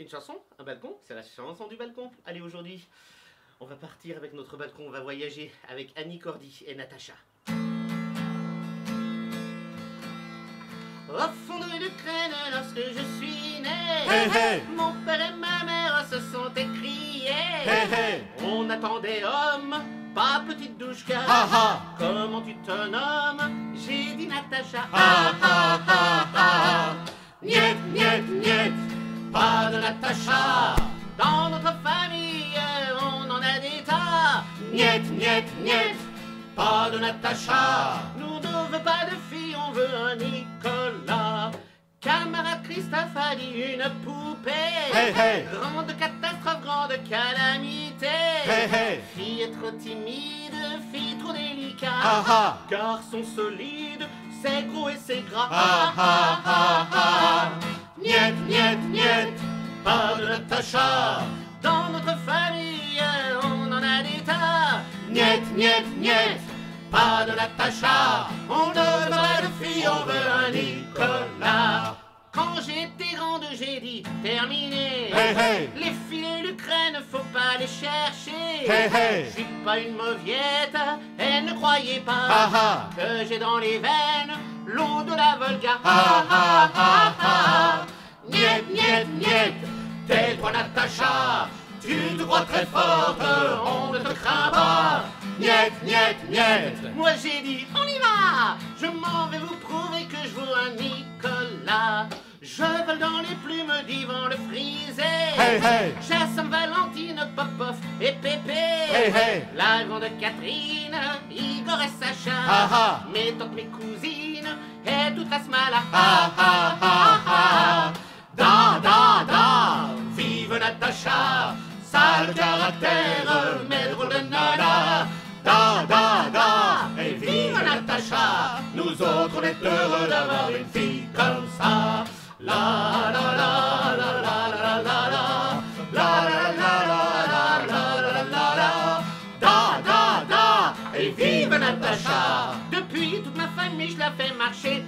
Une chanson Un balcon C'est la chanson du balcon. Allez, aujourd'hui, on va partir avec notre balcon, on va voyager avec Annie Cordy et Natacha. Au fond de l'Ukraine, lorsque je suis né, mon père et ma mère se sont écriés. On attendait homme, pas petite douche car. Comment tu te nommes? J'ai dit Natacha. Ah, ah, ah, ah. Natacha. Dans notre famille, on en a des tas. Niet, niet, niet, pas de Natacha. Nous ne veut pas de fille, on veut un Nicolas. Camarade Christophe a dit une poupée. Hey, hey. Grande catastrophe, grande calamité. Fille trop timide, fille trop délicate. Ah, ah. Garçon solide, c'est gros et c'est gras. Ah, ah, ah, ah. Niet, niet, pas de Natacha. Dans notre famille, on en a des tas. Niet, niet, niet, pas de Natacha. On ne veut pas de fille, on veut un Nicolas. Quand j'étais grande, j'ai dit terminé. Hey, hey. Les filles et l'Ukraine, faut pas les chercher. Hey. Je suis pas une mauviette, elle ne croyait pas Ah, ah. que j'ai dans les veines l'eau de la Volga. Ah. Tu te crois très forte, on ne te craint pas. Niet, niet, niet, moi j'ai dit on y va, je m'en vais vous prouver que je vaux un Nicolas. Je vole dans les plumes d'Ivan le frisé. Hey, hey. J'assomme Valentine, Popov et Pépé. Hey, hey. La grande Catherine, Igor et Sacha. Ah, ah. Mes tantes, mes cousines, et toute la smala. Ah, ah, ah, le caractère, mais de nana. Da, da, da, et vive Natacha. Nous autres, on est heureux d'avoir une fille comme ça. La, la, la, la, la, la, la, la. La, la, la, la, la, la, da, et vive Natacha. Depuis, toute ma famille, je la fais marcher